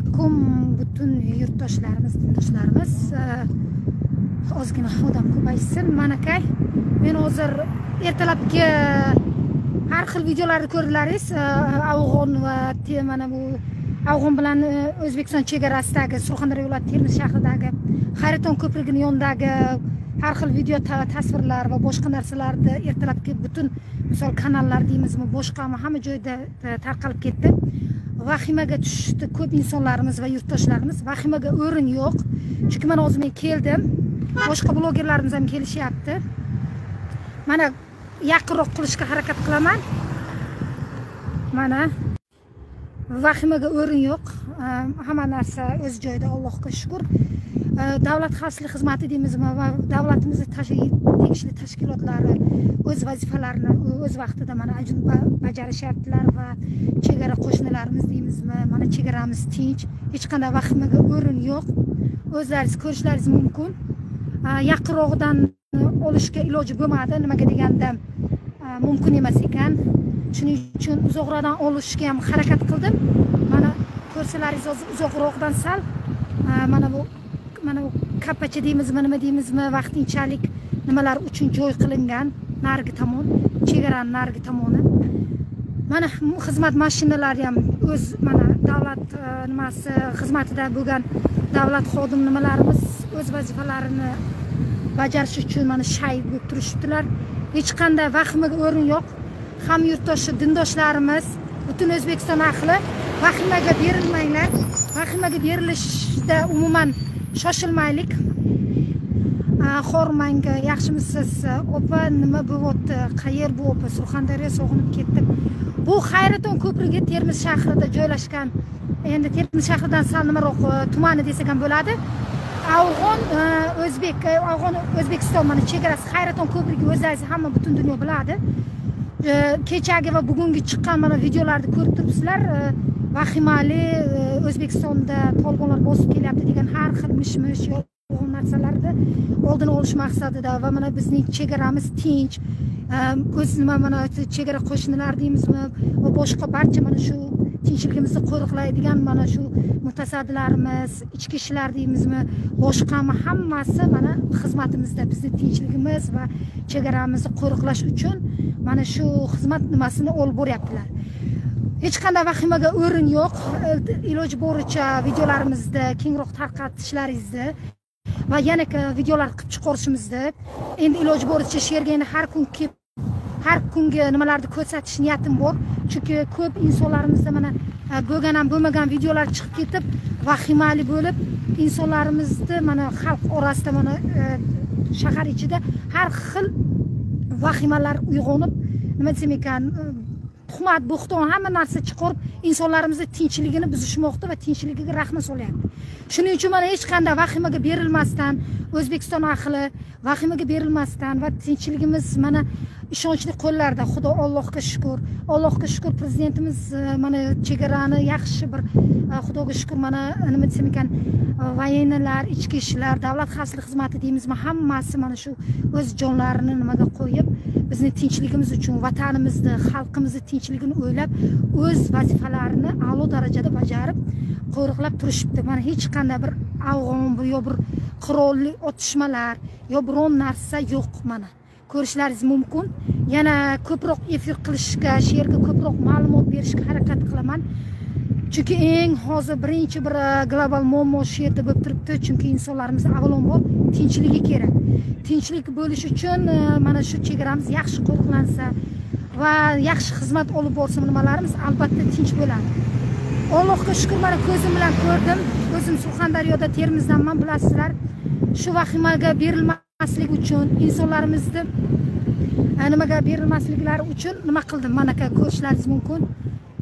alaykum butun yurtdoshlarimiz dindoshlarimiz e, ozgina odam ko'paysin. Mana akay men hozir ertalabki har xil videolarni ko'rdilaringiz e, afg'on va mana bu afg'on bilan e, o'zbekiston chegarasidagi surxondaryo viloyati termiz shahridagi hayraton ko'prigini yonidagi har xil video tasvirlar va boshqa narsalarni ertalabki butun misol kanallar deymizmi boshqami hamma joyda tarqalib ketdi. Vahimaga tushishdi ko'p insonlarimiz va yurtdoshlarimiz. Vahimaga o'rin yo'q. Chunki mana hozir men keldim. Boshqa blogerlarimiz ham kelishyapti. Mana yaqinroq qilishga harakat qilaman. Mana vahimaga o'rin yo'q. Ehm, hamma narsa o'z joyida allohga shukur davlat xavfsizlik xizmati deymizmi va davlatimizni tegishli tashkilotlari o'z vazifalarini o'z vaqtida mana bajarishyaptilar va chegara qo'shnilarimiz deymizmi mana chegaramiz tinch hech qanday vahimaga o'rin yo'q o'zlaringiz ko'rishlaringiz mumkin yaqinrog'idan olishga iloji bo'lmadi nimaga deganda mumkin emas ekan shuning uchun uzoqroqdan olishga ham harakat qildim mana ko'rsalaringiz hozir uzoqroqdan sal mana bu mana bu kappacha deymizmi nima deymizmi vaqtinchalik nimalar uchun joy qilingan narigi tomon chegarani narigi tomoni. Mana xizmat mashinalari ham o'z mana davlat e, nimasi xizmatida bo'lgan davlat xodim nimalarimiz o'z vazifalarini bajarish uchun mana shay bo'lib turishibdilar. Hech qanday vahimaga o'rin yo'q. Ham yurtdoshi dindoshlarimiz butun o'zbekiston ahli vahimaga berilmanglar. Vahimaga berilishda umuman shoshilmaylik. Xormang yaxshimisiz opa nima bo'lyapti? Qayer bu opa? Surxondaryo sog'inib ketdim. Bu xayraton ko'prigi termiz shahrida joylashgan. Endi termiz shahridan sal nimaroq e, tumani desak ham bo'ladi. Afg'on e, o'zbek e, afg'on o'zbekiston mana chegarasi xayraton ko'prigi o'zlaringiz hamma butun dunyo biladi. Kechagi va bugungi chiqqan mana videolarni ko'rib turibsizlar. Vahimali e, o'zbekistonda tolibonlar bosib kelyapti degan har xil mish mish yolg'on narsalarni oldini olish maqsadida va mana bizning chegaramiz tinch. E, o'z nima mana chegara qo'shnilar deymizmi va boshqa barcha mana shu tinchligimizni qo'riqlaydigan mana shu mutasaddilarimiz ichki ishlar deymizmi boshqami hammasi mana xizmatimizda bizni tinchligimiz va chegaramizni qo'riqlash uchun mana shu xizmat nimasini olib boryaptilar. Hech qanday vahimaga o'rin yo'q. E, iloji boricha videolarimizni kengroq tarqatishlaringizni va yana videolar qilib chiqarishimizni endi iloji boricha shu yerga har kun kelib har kungi nimalarni ko'rsatish niyatim bor. Chunki ko'p insonlarimizda mana e, bo'lgan ham bo'lmagan videolar chiqib ketib vahimali bo'lib insonlarimizni mana xalq orasida mana e, shahar ichida har xil vahimalar uyg'onib nima desam ekan tuhmat bo'xton hamma narsa chiqarib insonlarimizni tinchligini buzishmoqda va tinchligiga rahna solyapti. Shuning uchun mana hech qanday vahimaga berilmasdan o'zbekiston ahli vahimaga berilmasdan va tinchligimiz mana ishonchli qo'llarda xudo allohga shukur allohga shukur prezidentimiz e, mana chegarani yaxshi bir e, xudoga shukur mana e, nima desam ekan военныйlar ichki ishlar davlat xavfsizlik xizmati deymizmi hammasi mana shu o'z jonlarini nimaga qo'yib bizni tinchligimiz uchun vatanimizni xalqimizni tinchligini o'ylab o'z vazifalarini a'lo darajada bajarib qo'riqlab turishibdi. Mana hech qanday bir afg'on yo bir qurolli otishmalar yo biron narsa yo'q mana. Ko'rishlaringiz mumkin. Yana ko'proq efir qilishga shu yerga ko'proq ma'lumot berishga harakat qilaman. Chunki eng hozir birinchi bir e, global muammo shu yerda bo'lib turibdi. Chunki insonlarimiz avvalambor tinchligi kerak. Tinchlik bo'lishi uchun e, mana shu chegaramiz yaxshi qo'riqlansa va yaxshi xizmat olib borsa nimalarimiz albatta tinch bo'ladi. Allohga shukur mana ko'zim bilan ko'rdim. O'zim surxondaryoda termizdanman bilasizlar. Shu vahimaga berilmaslik uchun insonlarimizni nimaga berilmasliklari uchun nima qildim? Mana ko'rishlaringiz mumkin?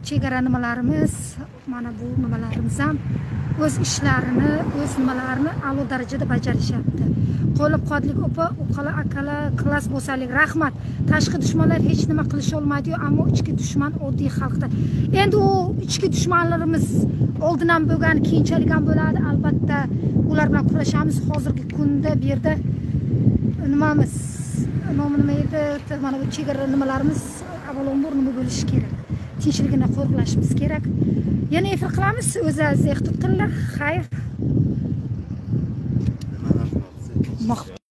Chegara nimalarimiz? Mana bu nimalarimiz ham o'z ishlarini o'z nimalarini a'lo darajada bajarishyapti. Qo'llab quvvatlik opa uqala akalar klass bo'lsalik rahmat. Tashqi dushmanlar hech nima qilisholmaydiyu ammo ichki dushman oddiy xalqda. Endi u ichki dushmanlarimiz oldin ham bo'lgan keyinchalik ham bo'ladi. Albatta ular bilan kurashamiz. Hozirgi kunda bu yerda nimamiz? Nomi nima edi mana bu chegara nimalarimiz? Avvalambor nima bo'lishi kerak? Tinchligini qo'riqlashimiz kerak. Yana efir qilamiz. O'zingizni ehtiyot qilinglar. Xayr.